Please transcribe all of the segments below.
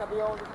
to be able to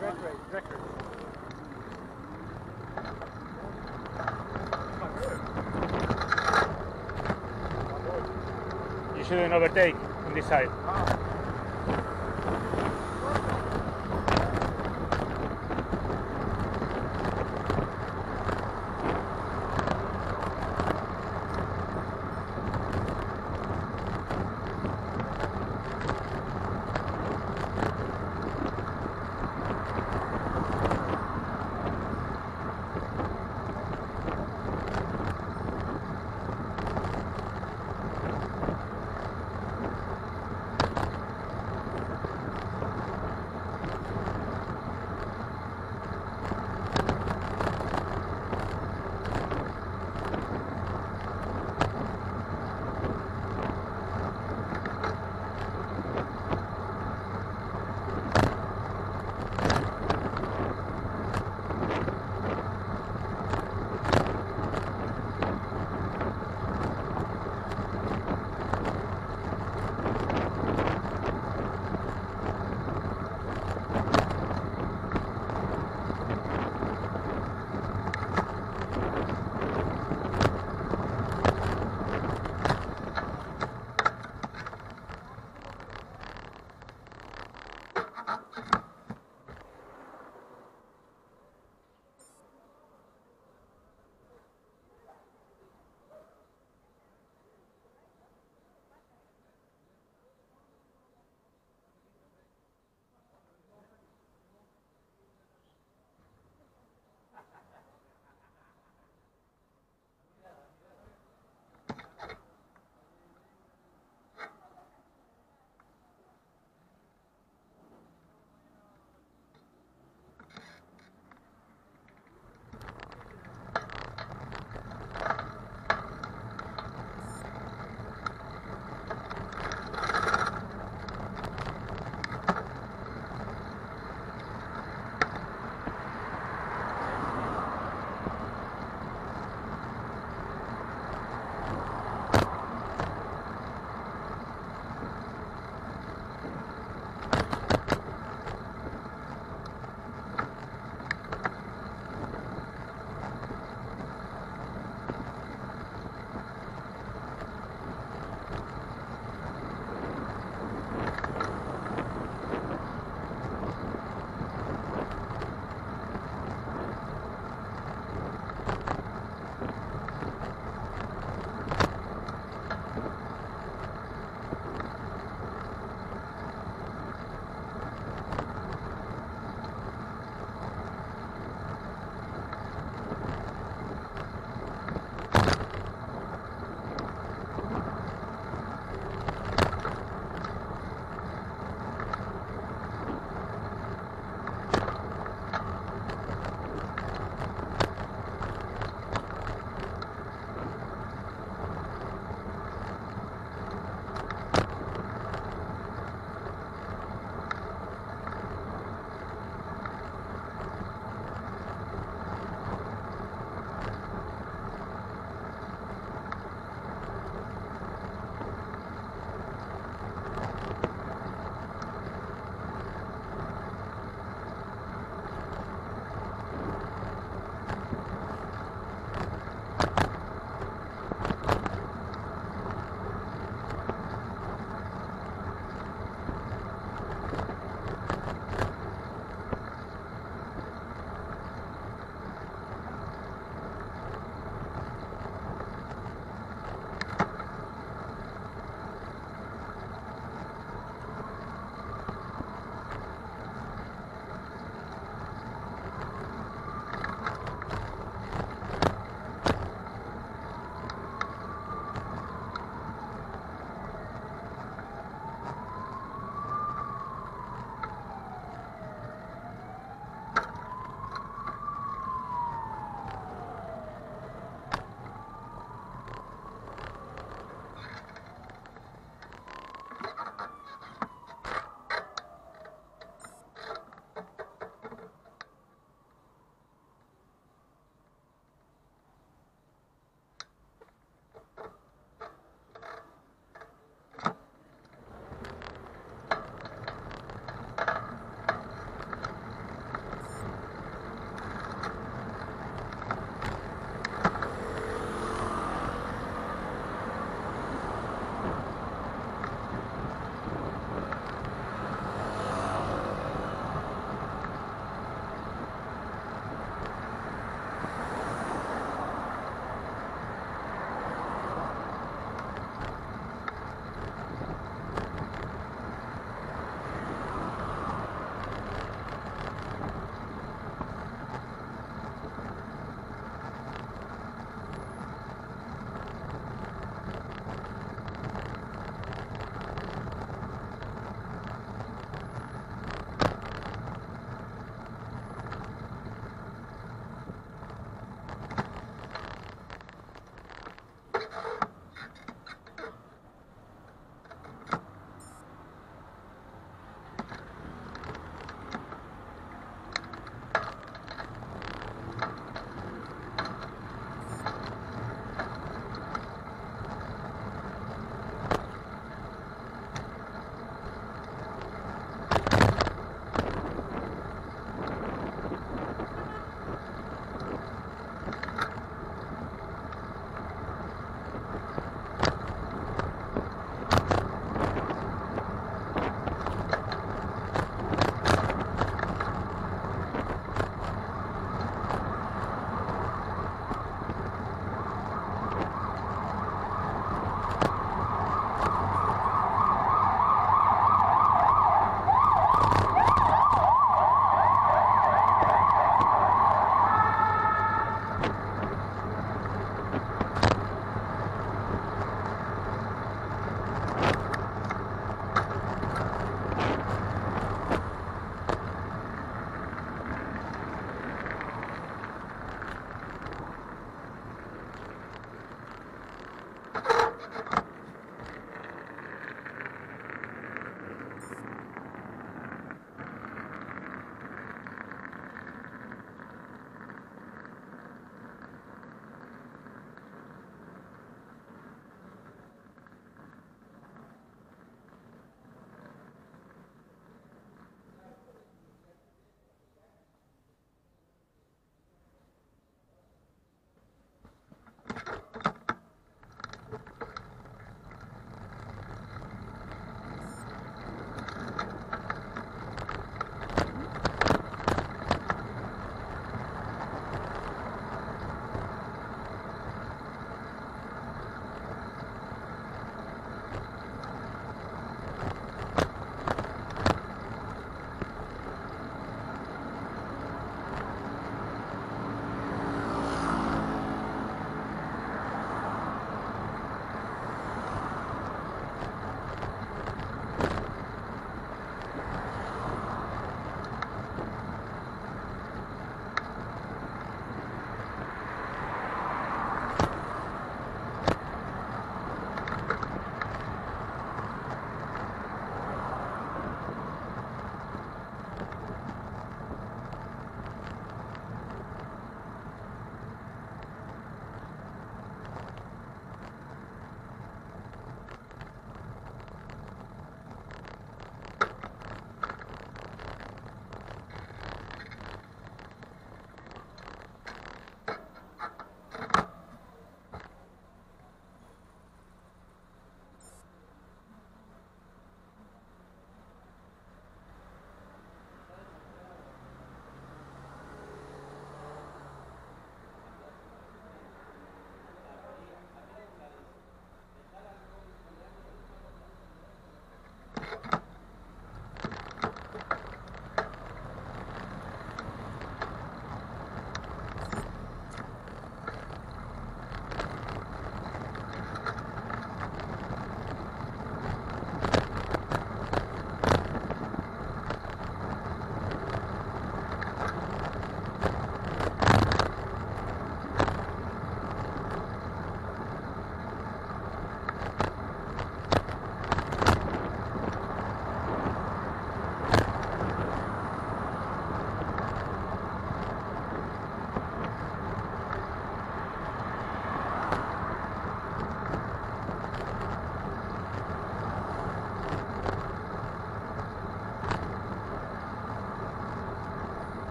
You shouldn't overtake on this side. Ah,